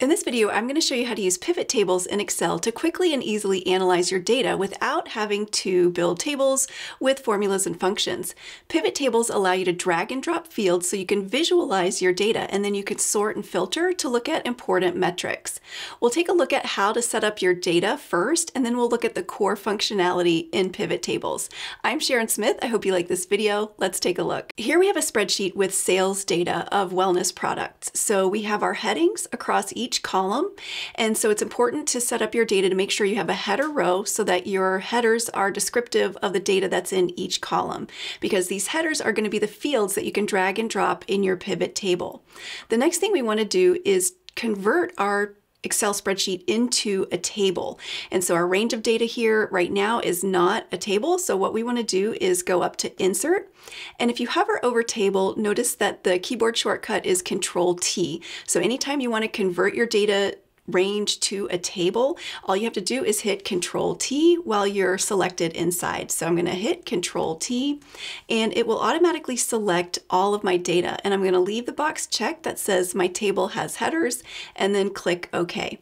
In this video, I'm going to show you how to use pivot tables in Excel to quickly and easily analyze your data without having to build tables with formulas and functions. Pivot tables allow you to drag and drop fields so you can visualize your data and then you can sort and filter to look at important metrics. We'll take a look at how to set up your data first and then we'll look at the core functionality in pivot tables. I'm Sharon Smith. I hope you like this video. Let's take a look. Here we have a spreadsheet with sales data of wellness products. So we have our headings across each each column. And so it's important to set up your data to make sure you have a header row so that your headers are descriptive of the data that's in each column because these headers are going to be the fields that you can drag and drop in your pivot table. The next thing we want to do is convert our Excel spreadsheet into a table. And so our range of data here right now is not a table. So what we want to do is go up to insert. And if you hover over table, notice that the keyboard shortcut is control T. So anytime you want to convert your data range to a table, all you have to do is hit Control T while you're selected inside. So I'm going to hit Control T and it will automatically select all of my data. And I'm going to leave the box checked that says my table has headers and then click OK.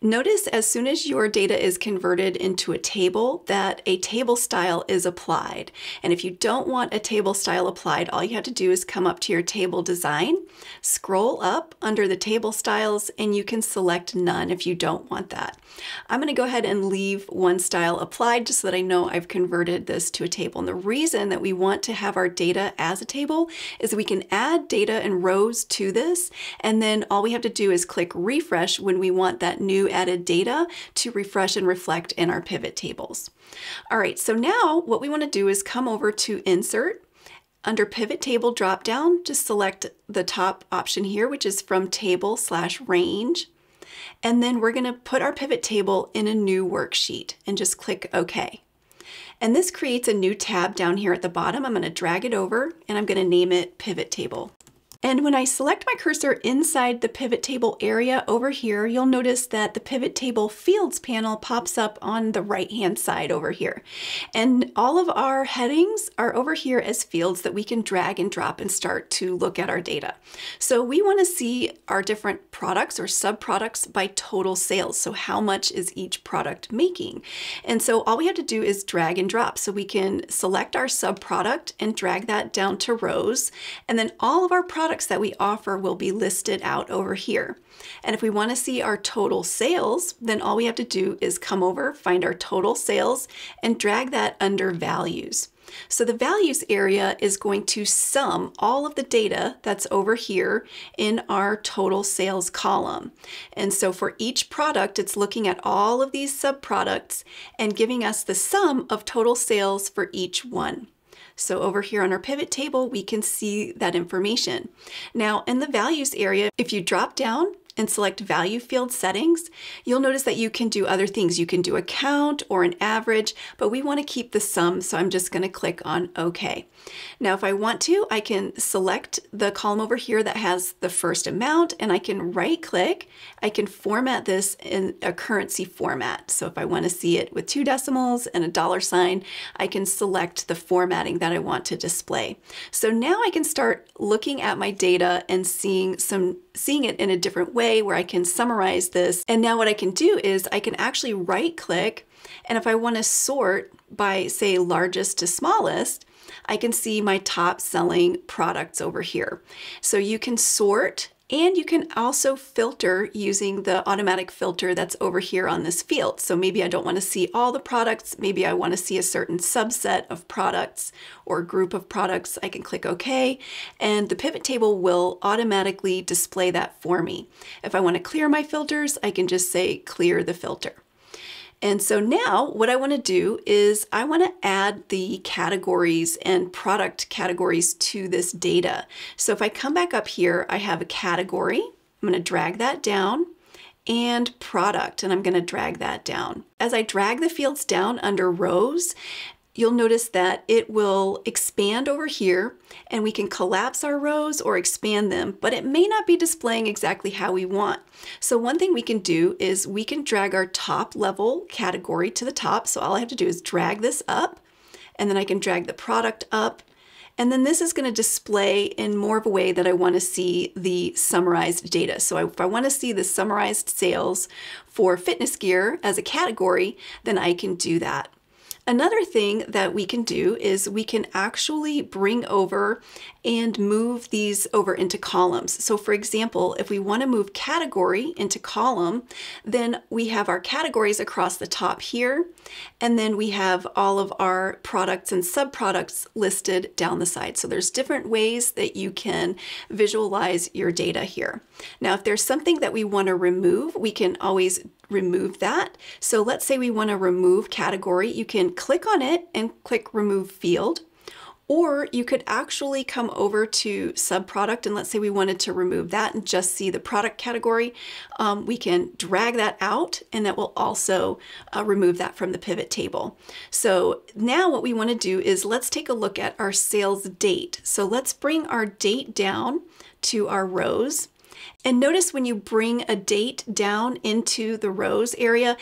Notice as soon as your data is converted into a table that a table style is applied. And if you don't want a table style applied, all you have to do is come up to your table design, scroll up under the table styles, and you can select none if you don't want that. I'm going to go ahead and leave one style applied just so that I know I've converted this to a table. And the reason that we want to have our data as a table is we can add data and rows to this, and then all we have to do is click refresh when we want that new added data to refresh and reflect in our pivot tables. All right, so now what we want to do is come over to Insert, under Pivot Table dropdown, just select the top option here, which is from Table slash Range. And then we're going to put our pivot table in a new worksheet and just click OK. And this creates a new tab down here at the bottom. I'm going to drag it over and I'm going to name it Pivot Table. And when I select my cursor inside the pivot table area over here, you'll notice that the pivot table fields panel pops up on the right hand side over here. And all of our headings are over here as fields that we can drag and drop and start to look at our data. So we want to see our different products or sub-products by total sales. So how much is each product making? And so all we have to do is drag and drop. So we can select our sub-product and drag that down to rows. And then all of our products products that we offer will be listed out over here. And if we want to see our total sales, then all we have to do is come over, find our total sales, and drag that under values. So the values area is going to sum all of the data that's over here in our total sales column. And so for each product, it's looking at all of these subproducts and giving us the sum of total sales for each one. So over here on our pivot table, we can see that information. Now in the values area, if you drop down and select value field settings, you'll notice that you can do other things. You can do a count or an average, but we want to keep the sum, so I'm just going to click on OK. Now, if I want to, I can select the column over here that has the first amount, and I can right click. I can format this in a currency format. So if I want to see it with two decimals and a dollar sign, I can select the formatting that I want to display. So now I can start looking at my data and seeing some seeing it in a different way where I can summarize this. And now what I can do is I can actually right click and if I want to sort by say largest to smallest, I can see my top selling products over here. So you can sort and you can also filter using the automatic filter that's over here on this field. So maybe I don't want to see all the products. Maybe I want to see a certain subset of products or group of products. I can click OK and the pivot table will automatically display that for me. If I want to clear my filters, I can just say clear the filter. And so now what I want to do is I want to add the categories and product categories to this data. So if I come back up here, I have a category. I'm going to drag that down and product, and I'm going to drag that down. As I drag the fields down under rows, you'll notice that it will expand over here and we can collapse our rows or expand them, but it may not be displaying exactly how we want. So one thing we can do is we can drag our top level category to the top. So all I have to do is drag this up and then I can drag the product up And then this is going to display in more of a way that I want to see the summarized data. So if I want to see the summarized sales for fitness gear as a category, then I can do that. Another thing that we can do is we can actually bring over and move these over into columns. So for example, if we want to move category into column, then we have our categories across the top here, and then we have all of our products and subproducts listed down the side. So there's different ways that you can visualize your data here. Now, if there's something that we want to remove, we can always remove that. So let's say we want to remove category. You can click on it and click remove field. Or you could actually come over to subproduct and let's say we wanted to remove that and just see the product category. Um, we can drag that out and that will also uh, remove that from the pivot table. So now what we want to do is let's take a look at our sales date. So let's bring our date down to our rows and notice when you bring a date down into the rows area,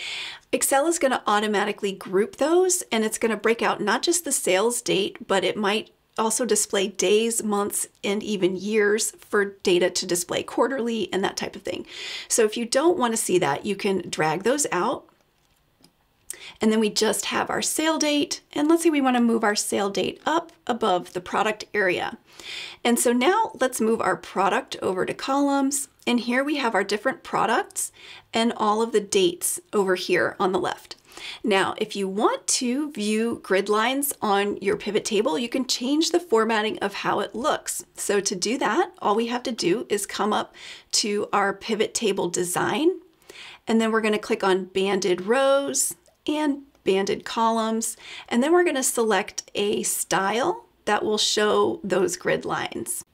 Excel is going to automatically group those and it's going to break out not just the sales date, but it might also display days, months, and even years for data to display quarterly and that type of thing. So if you don't want to see that, you can drag those out and then we just have our sale date. And let's say we want to move our sale date up above the product area. And so now let's move our product over to columns. And here we have our different products and all of the dates over here on the left. Now, if you want to view grid lines on your pivot table, you can change the formatting of how it looks. So to do that, all we have to do is come up to our pivot table design, and then we're gonna click on banded rows, and banded columns. And then we're going to select a style that will show those grid lines.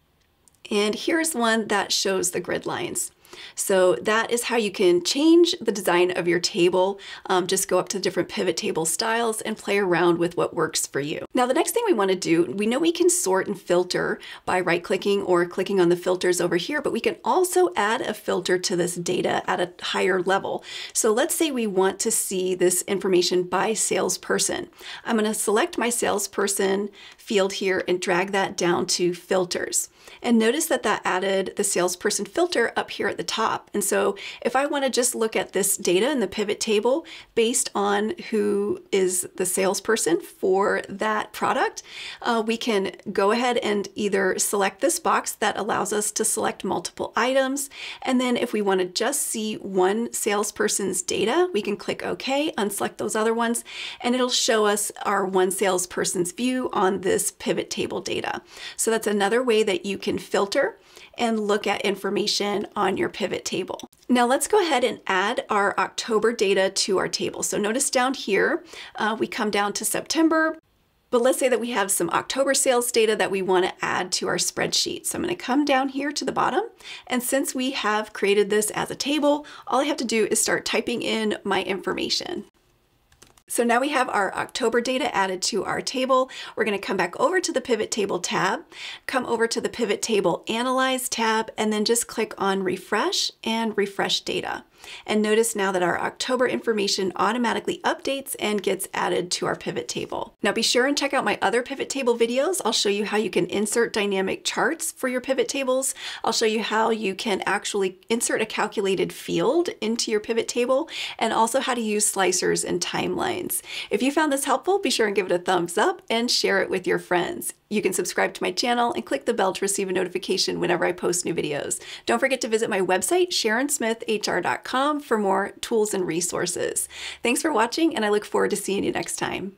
And here's one that shows the grid lines. So that is how you can change the design of your table. Um, just go up to the different pivot table styles and play around with what works for you. Now the next thing we want to do, we know we can sort and filter by right clicking or clicking on the filters over here, but we can also add a filter to this data at a higher level. So let's say we want to see this information by salesperson. I'm going to select my salesperson field here and drag that down to filters. And notice that that added the salesperson filter up here at the top. And so if I want to just look at this data in the pivot table based on who is the salesperson for that product, uh, we can go ahead and either select this box that allows us to select multiple items. And then if we want to just see one salesperson's data, we can click OK, unselect those other ones, and it'll show us our one salesperson's view on this pivot table data. So that's another way that you can filter and look at information on your pivot table. Now let's go ahead and add our October data to our table. So notice down here, uh, we come down to September, but let's say that we have some October sales data that we want to add to our spreadsheet. So I'm going to come down here to the bottom. And since we have created this as a table, all I have to do is start typing in my information. So now we have our October data added to our table. We're going to come back over to the Pivot Table tab, come over to the Pivot Table Analyze tab, and then just click on Refresh and Refresh Data. And notice now that our October information automatically updates and gets added to our pivot table. Now be sure and check out my other pivot table videos. I'll show you how you can insert dynamic charts for your pivot tables. I'll show you how you can actually insert a calculated field into your pivot table and also how to use slicers and timelines. If you found this helpful, be sure and give it a thumbs up and share it with your friends. You can subscribe to my channel and click the bell to receive a notification whenever I post new videos. Don't forget to visit my website, sharonsmithhr.com for more tools and resources. Thanks for watching and I look forward to seeing you next time.